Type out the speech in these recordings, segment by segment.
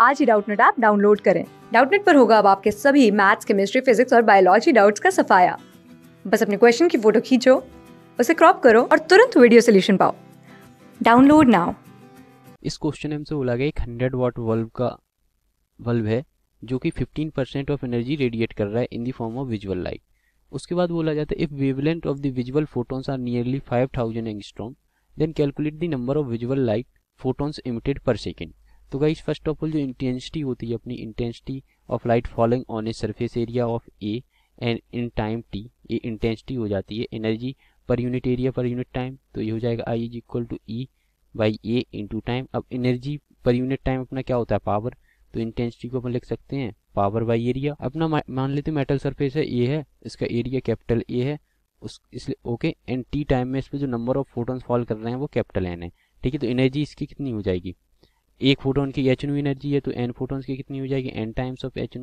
आज ही Doubtnut app download करें। डाउटनेट पर होगा अब आपके सभी मैथ्स, केमिस्ट्री, फिजिक्स और बायोलॉजी डाउट्स का सफाया। बस अपने क्वेश्चन की फ़ोटो खींचो, उसे क्रॉप करो और तुरंत वीडियो सोल्यूशन पाओ। Download now. इस क्वेश्चन हमसे बोला गया, एक हंड्रेड वाट वल्व का वल्व है, जो कि 15 परसेंट ऑफ़ एनर्जी रेडिएट कर रहा है in the form of visual light. उसके बाद बोला जाता है if wavelength of the visual photons are nearly 5000 angstrom then calculate the number of visual light photons emitted per second तो गाइस फ़र्स्ट ऑफ़ ऑल जो इंटेंसिटी होती है अपनी intensity of light following on a surface area of A and in time T ये intensity हो जाती है energy per unit area per unit time तो ये हो जाएगा I is equal to E by A into time अब energy per unit time अपना क्या होता है? पावर तो इंटेंसिटी को अपन लिख सकते हैं पावर बाई एरिया अपना मान लेते मेटल सरफेस है ए है, इसका एरिया कैपिटल ए है, उस, इसलिए ओके एंड टी टाइम में इस पर जो नंबर ऑफ़ फोटोन्स फॉल कर रहे हैं वो कैपिटल एन है। ठीक है तो एनर्जी इसकी कितनी हो जाएगी? एक फोटोन की एच एनर्जी है तो एन फोटोन्स की कितनी हो जाएगी? N times of H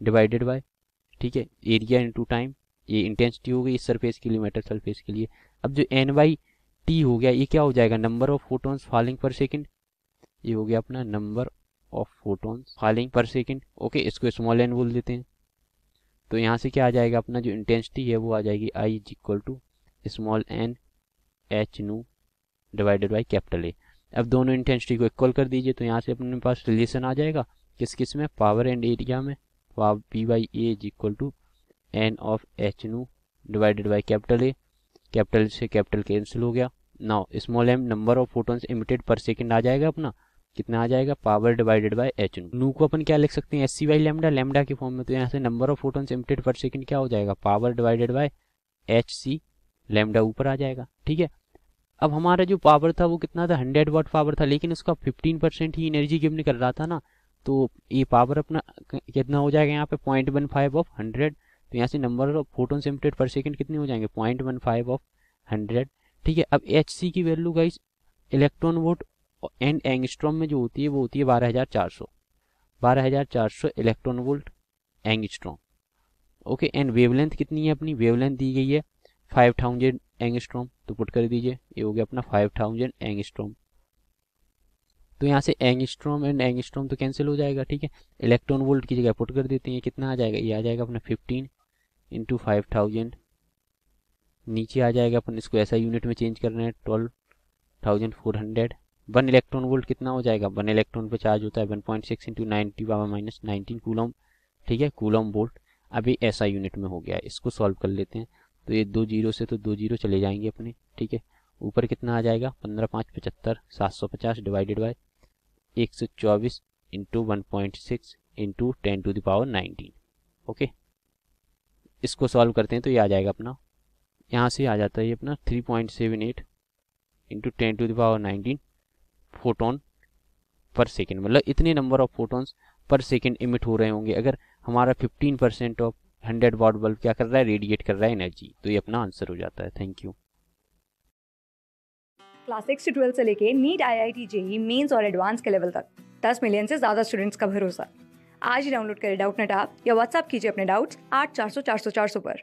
divided by ठीक है? एरिया इंटू टाइम ये इंटेंसिटी हो गई इस सरफेस के लिए मेटल सरफेस के लिए। अब जो एन बाई टी हो गया, ये क्या हो जाएगा? Number of photons falling per second ये हो गया अपना number of photons falling per second okay इसको स्मॉल एन बोल देते हैं। तो यहाँ से क्या आ जाएगा? अपना जो इंटेंसिटी है, वो आ जाएगी I is equal to small N H nu divided by capital A अब दोनों इंटेंसिटी को इक्वल कर दीजिए तो यहाँ से अपने पास रिलेशन आ जाएगा। किस किसमें? पावर एंड एरिया में। P by A is equal to N of H nu divided by capital A capital से कैपिटल कैंसिल हो गया। Now small M number of photons emitted per second आ जाएगा अपना। कितना आ जाएगा? पावर डिवाइडेड बाय एच नू नू को अपन क्या लिख सकते हैं? S C Y lambda lambda के फॉर्म में तो यहाँ से number of photons emitted per second क्या हो जाएगा? Power divided by H C lambda ऊपर आ जाएगा। ठीक है? अब हमारा जो पावर था वो कितना था? हंड्रेड वाट पावर था, लेकिन उसका फिफ्टीन परसेंट ही एनर्जी गिव कर रहा था ना? तो ये पावर अपना कितना हो जाएगा यहाँ पे? Point one five of hundred तो यहाँ से नंबर ऑफ़ फोटोन सिमटेड पर सेकेंड कितने हो जाएँगे? Point one five of hundred ठीक है, अब एच सी की value guys electron volt and angstrom में जो होती है, वो होती है बारह हज़ार चार सौ। बारह हज़ार चार सौ electron volt angstrom okay and wavelength कितनी है अपनी? वेवलेंथ दी गई है फाइव थाउज़ेंड एंगस्ट्रॉम तो पुट कर दीजिए। ये हो गया अपना फाइव थाउज़ेंड एंगस्ट्रॉम। तो यहाँ से एंगस्ट्रॉम एंड एंगस्ट्रॉम तो कैंसिल हो जाएगा, ठीक है? इलेक्ट्रॉन वोल्ट की जगह पुट कर देते हैं कितना आ जाएगा? ये आ जाएगा अपना फिफ्टीन इंटू फाइव थाउज़ेंड नीचे आ जाएगा अपन, इसको ऐसा यूनिट में चेंज करना है twelve thousand four hundred one electron volt कितना हो जाएगा? वन इलेक्ट्रॉन पे चार्ज होता है one point six into ninety power minus nineteen coulomb ठीक है? कूलम वोल्ट अभी ऐसा यूनिट में हो गया इसको सॉल्व कर लेते हैं। तो ये दो ज़ीरो से तो दो ज़ीरो चले जाएँगे अपने, ठीक है? ऊपर कितना आ जाएगा? पंद्रह, पाँच, पचहत्तर, सात सौ पचास डिवाइडेड बाई एक सौ चौबीस into one point six into ten to the power nineteen okay इसको सॉल्व करते हैं तो ये आ जाएगा अपना। यहाँ से आ जाता है ये अपना three point seven eight into ten to the power nineteen photon per second मतलब इतने number of photons per second emit हो रहे होंगे। अगर हमारा fifteen percent of hundred watt bulb क्या कर रहा है? रेडिएट कर रहा है एनर्जी। तो ये अपना आंसर हो जाता है। थैंक यू क्लास सिक्स से ट्वेल्थ से लेके NEET I I T JEE mains और एडवांस के लेवल तक। दस मिलियन से ज़्यादा स्टूडेंट्स का भरोसा। आज ही डाउनलोड करें डाउट नेट आप या व्हाट्सअप कीजिए अपने डाउट्स आठ चार सौ चार सौ चार सौ पर।